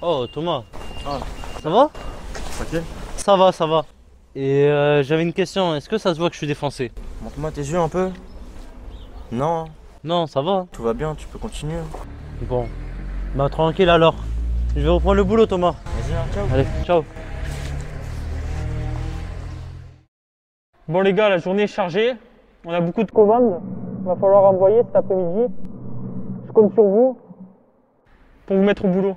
Thomas. Ah. Ça va Ok. Ça va, ça va. Et euh, j'avais une question, est-ce que ça se voit que je suis défoncé Montre-moi tes yeux un peu. Non, Non, ça va. tout va bien, tu peux continuer. Bon. Bah tranquille alors. Je vais reprendre le boulot Thomas. Vas-y, hein, ciao. Allez, ciao. Bon les gars, la journée est chargée. On a beaucoup de commandes. Il va falloir envoyer cet après-midi. Je compte sur vous pour vous mettre au boulot.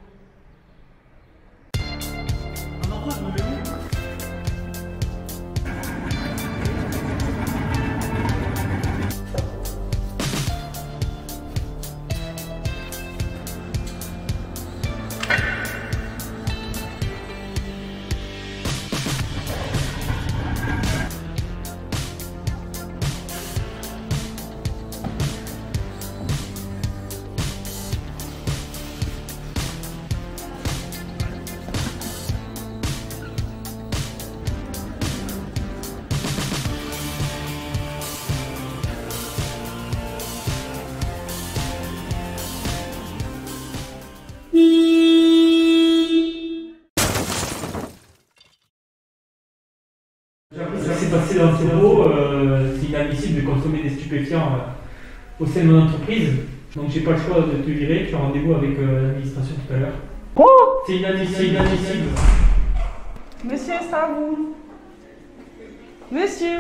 Ça s'est passé dans le cerveau, euh, c'est inadmissible de consommer des stupéfiants euh, au sein de mon entreprise. Donc j'ai pas le choix de te virer, tu as rendez-vous avec euh, l'administration tout à l'heure. Quoi? C'est inadmissible, inadmissible. Monsieur, c'est à vous. Monsieur.